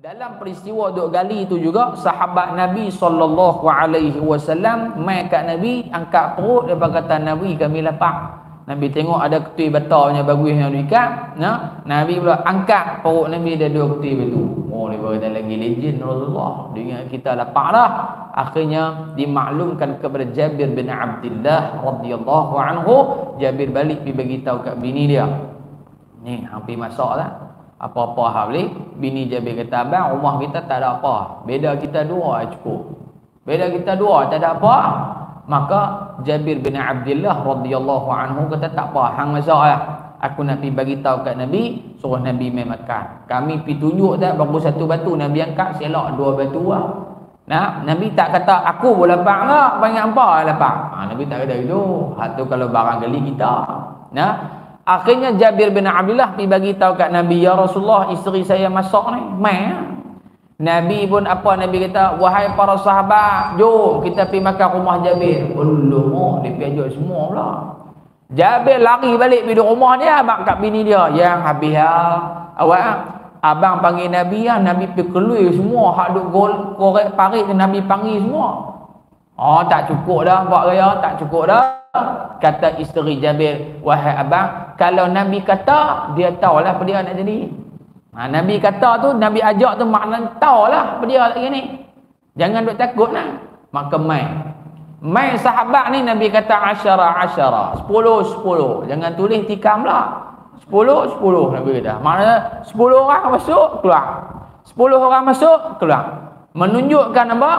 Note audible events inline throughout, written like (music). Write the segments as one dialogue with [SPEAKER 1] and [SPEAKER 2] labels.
[SPEAKER 1] Dalam peristiwa duk gali itu juga sahabat Nabi sallallahu alaihi wasallam mai kat Nabi angkat perut dia kata Nabi kami lapar. Nabi tengok ada ketui batalnya bagus yang diikat, nah Nabi pula angkat perut Nabi dia dua ketui batu. Oh dia berkata lagi legend Rasulullah. Dia ingat kita lapar dah. Akhirnya dimaklumkan kepada Jabir bin Abdullah radhiyallahu anhu, Jabir balik pergi tahu kat bini dia. Ni hampir masak lah apa-apa hal boleh bini Jabir kata abang rumah kita tak ada apa beda kita dua cukup beda kita dua tak ada apa maka Jabir bin Abdullah radhiyallahu anhu kata tak apa hang masak lah aku nak pergi bagi tahu kat Nabi suruh Nabi mai makan kami pi tunjuk tak baru satu batu Nabi angkat selok dua batu lah Nah, Nabi tak kata aku boleh lapar tak? Banyak apa lapar? Ha, Nabi tak kata itu. Hak tu kalau barang geli kita. Nah, Akhirnya Jabir bin Abdullah pergi bagi tahu kat Nabi, "Ya Rasulullah, isteri saya masak ni." Mai. Nabi pun apa Nabi kata, "Wahai para sahabat, jom kita pergi makan rumah Jabir." Belum, oh, dia pergi ajak semua pula. Jabir lari balik pergi rumah dia, mak kat bini dia, "Yang habis ya, awak abang panggil Nabi ya, Nabi pergi keluar semua, hak duk gol korek parit Nabi panggil semua." Oh, tak cukup dah buat raya, tak cukup dah kata isteri Jabir wahai abang kalau Nabi kata dia tahulah apa dia nak jadi. Ha, Nabi kata tu Nabi ajak tu makna tahulah apa dia nak ni. Jangan duk takut lah. Maka mai. Mai sahabat ni Nabi kata asyara asyara. Sepuluh sepuluh. Jangan tulis tikam lah. Sepuluh sepuluh Nabi kata. Makna sepuluh orang masuk keluar. Sepuluh orang masuk keluar. Menunjukkan apa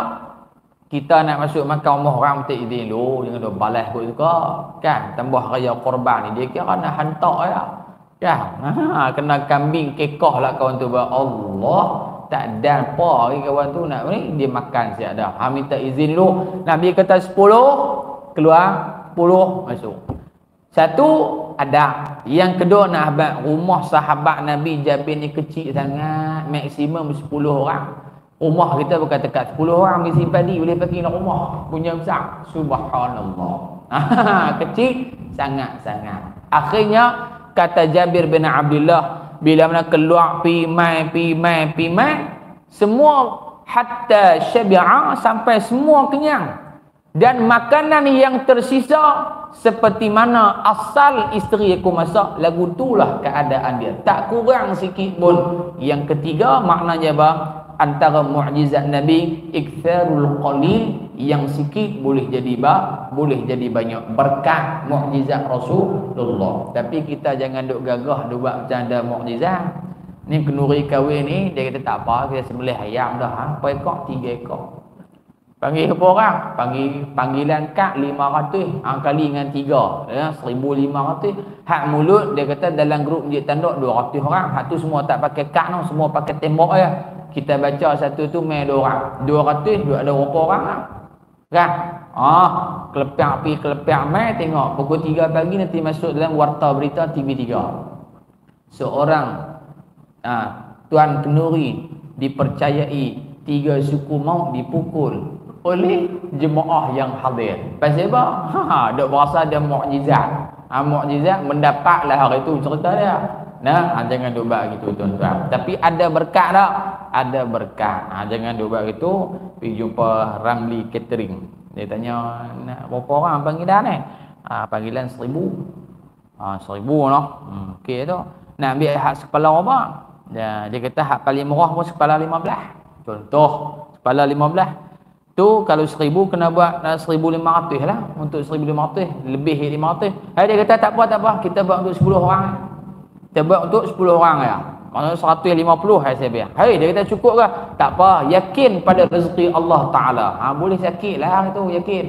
[SPEAKER 1] kita nak masuk makan rumah orang minta izin dulu jangan duk balas kot juga. Kan? Tambah raya korban ni. Dia kira nak hantar ya. Kan? (laughs) Ha, kena kambing kekoh lah kawan tu. Allah tak ada apa lagi kawan tu nak. Ni dia makan siap dah. Ha, minta izin dulu. Nabi kata 10 keluar 10 masuk. Satu ada. Yang kedua nak rumah sahabat Nabi Jabir ni kecil sangat. Maksimum 10 orang Rumah kita bukan dekat 10 orang mesti padi boleh pergi nak rumah. Punya besar. Subhanallah. (laughs) Kecil sangat-sangat. Akhirnya kata Jabir bin Abdullah bila mana keluar pi mai pi mai pi mai semua hatta syabi'a sampai semua kenyang. Dan makanan yang tersisa seperti mana asal isteri aku masak lagu itulah keadaan dia. Tak kurang sikit pun. Yang ketiga maknanya apa? Antara mukjizat Nabi iktharul qalil yang sikit boleh jadi ba boleh jadi banyak berkat mukjizat Rasulullah. Tapi kita jangan duk gagah duk buat macam ada mukjizat ni kenuri kahwin ni dia kata tak apa kita sembelih ayam dah ha. Apa ekor tiga ekor. Panggil berapa orang? Panggil panggilan kad 500 ha, kali dengan tiga. Ya 1500 hak mulut dia kata dalam grup dia tanduk 200 orang. Hak tu semua tak pakai kad no. Semua pakai tembok ya kita baca satu tu main dua orang. Dua ratus, dua ada berapa orang lah. Kan? Ah, kelepiak pi kelepiak mai tengok pukul tiga pagi nanti masuk dalam warta berita TV3. Seorang ah, tuan kenuri dipercayai tiga suku maut dipukul oleh jemaah yang hadir. Pasal apa? Ha, ha dok berasa ada mukjizat. Ah, mukjizat mendapatlah hari itu cerita dia. Nah, ha, jangan duk buat gitu tuan-tuan. Tapi ada berkat tak? Ada berkat. Ha, jangan duk buat gitu. Pergi jumpa Ramli Catering. Dia tanya, nak berapa orang panggilan ni? Ha, panggilan seribu. Ha, seribu noh. Hmm, Okey tu. Nak ambil hak kepala apa? Dia, dia kata hak paling murah pun kepala lima belah. Contoh, kepala lima belah. Tu kalau seribu kena buat seribu lima ratus lah. Untuk seribu lima ratus. Lebih lima ratus. Hai, dia kata tak apa, tak apa. Kita buat untuk sepuluh orang. Kita buat untuk 10 orang ya. Maksudnya 150 hai saya. Hai dia kata cukup ke? Tak apa, yakin pada rezeki Allah Taala. Ha boleh sakit lah itu yakin.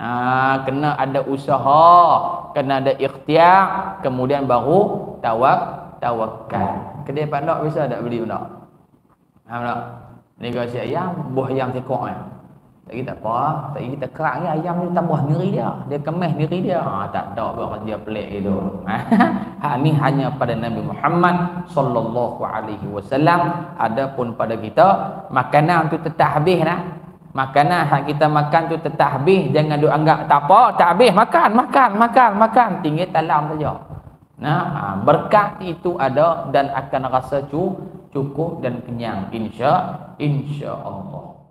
[SPEAKER 1] Ha kena ada usaha, kena ada ikhtiar, kemudian baru tawak tawakal. Kedai pandok bisa tak beli pandok? Ha tak? Negosiasi ayam, buah ayam tekok ya. Tak apa, tak kita kerak ni ayam ni tambah niri dia. Dia kemes niri dia. Ha, tak tahu buat dia pelik itu. (laughs) ha ni hanya pada Nabi Muhammad sallallahu alaihi wasallam. Adapun pada kita makanan tu tetap habis nah. Makanan hak kita makan tu tetap habis. Jangan duk anggap tak apa, tak habis. Makan, makan, makan, makan. Tinggal talam saja. Nah, ha, berkat itu ada dan akan rasa cu cukup dan kenyang insya insya Allah